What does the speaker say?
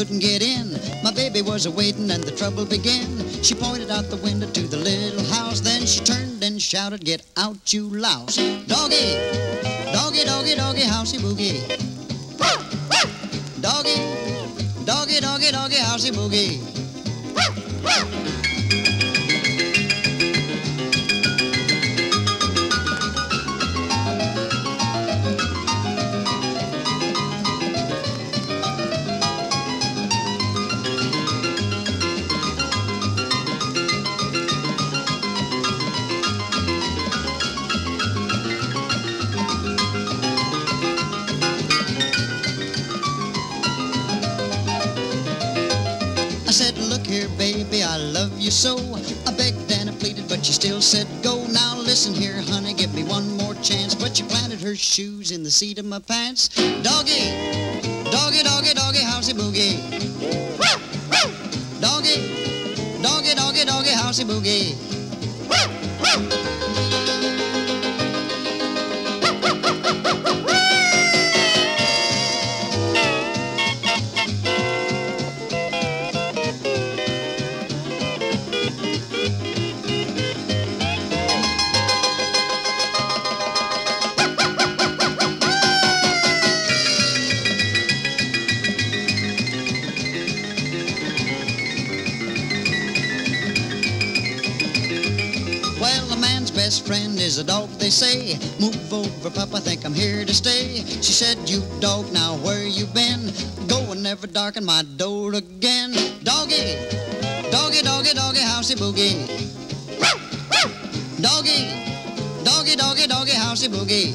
couldn't get in. My baby was a waiting and the trouble began. She pointed out the window to the little house. Then she turned and shouted, Get out, you louse. Doggy, doggy, doggy, doggy, housey boogie. Doggy, doggy, doggy, doggy, housey boogie. Here, baby, I love you so. I begged and I pleaded, but she still said go. Now listen here, honey, give me one more chance. But she planted her shoes in the seat of my pants. Doggy, doggy, doggy, doggy, housey boogie. Doggy, doggy, doggy, doggy, housey boogie. Man's best friend is a dog, they say. Move over, pup, I think I'm here to stay. She said, You dog, now where you been? Go and never darken my door again. Doggy, doggy, doggy, doggy, housey boogie. Doggy, doggy, doggy, doggy, housey boogie.